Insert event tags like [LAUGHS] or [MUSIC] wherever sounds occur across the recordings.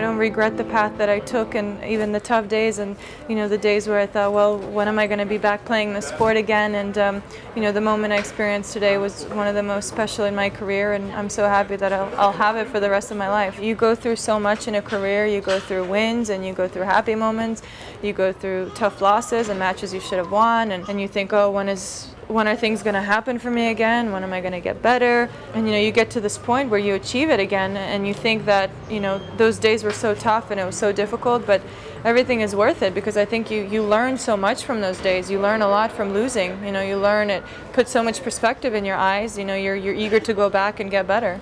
regret the path that I took and even the tough days and you know the days where I thought, well, when am I going to be back playing the sport again? And um, you know the moment I experienced today was one of the most special in my career, and I'm so happy that I'll, I'll have it for the rest of my life. You go through so much in a career. You go through wins and you go through happy moments. You go through tough losses and matches you should have won, and, and you think, oh, when is when are things going to happen for me again? When am I going to get better? And you know, you get to this point where you achieve it again and you think that, you know, those days were so tough and it was so difficult, but everything is worth it because I think you, you learn so much from those days. You learn a lot from losing. You know, you learn it puts so much perspective in your eyes. You know, you're, you're eager to go back and get better.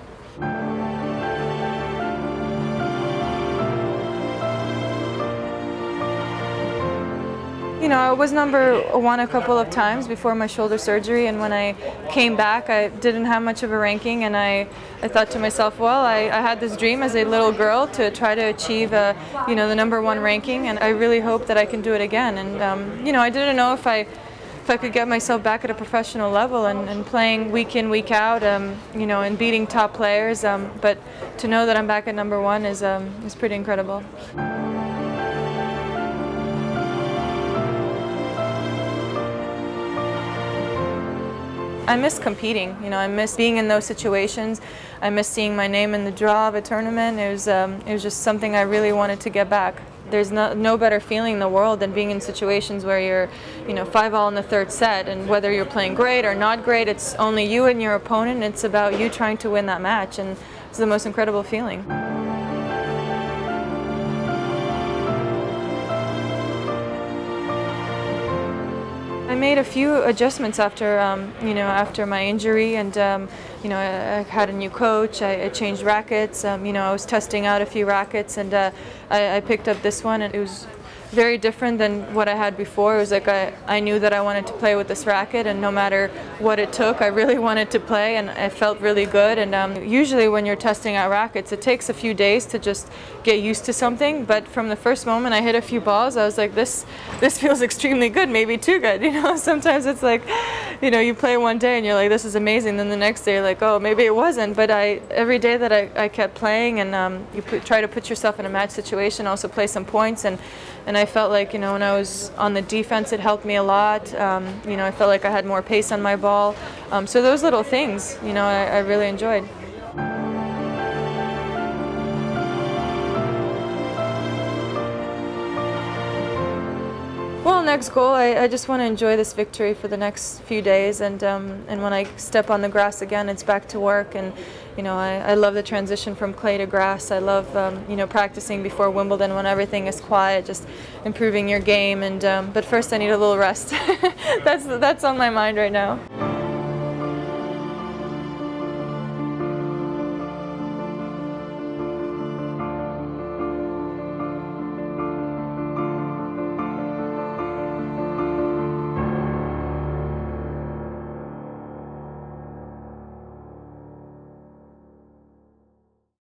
You know, I was number one a couple of times before my shoulder surgery, and when I came back, I didn't have much of a ranking, and I, I thought to myself, well, I, I had this dream as a little girl to try to achieve, a, you know, the number one ranking, and I really hope that I can do it again. And um, you know, I didn't know if I if I could get myself back at a professional level and, and playing week in, week out, um, you know, and beating top players. Um, but to know that I'm back at number one is, um, is pretty incredible. I miss competing. You know, I miss being in those situations. I miss seeing my name in the draw of a tournament. It was, um, it was just something I really wanted to get back. There's no, no better feeling in the world than being in situations where you're, you know, five all in the third set, and whether you're playing great or not great, it's only you and your opponent. It's about you trying to win that match, and it's the most incredible feeling. Made a few adjustments after, um, you know, after my injury, and um, you know, I, I, had a new coach. I, I changed rackets. Um, you know, I was testing out a few rackets, and uh, I, I, picked up this one, and it was very different than what I had before. It was like I, I knew that I wanted to play with this racket, and no matter what it took, I really [LAUGHS] wanted to play, and I felt really good. And um, usually, when you're testing out rackets, it takes a few days to just get used to something. But from the first moment I hit a few balls, I was like, this this [LAUGHS] feels extremely good, maybe too good. [LAUGHS] You know, sometimes it's like, [LAUGHS] you know, you play one day and you're like, this is amazing. Then the next day you're like, oh, maybe it wasn't. But I every day that I, I kept playing, and um, you put, try to put yourself in a match situation, also play some points, and and I felt like, you know, when I was on the defense, it helped me a lot. Um, you know, I felt like I had more pace on my ball. Um, so those little things, you know, I, I really enjoyed. Next goal, I, I just want to enjoy this victory for the next few days, and um, and when I step on the grass again, it's back to work, and you know I, I love the transition from clay to grass. I love um, you know practicing before Wimbledon when everything is quiet, just improving your game, and um, but first I need a little rest. [LAUGHS] that's that's on my mind right now.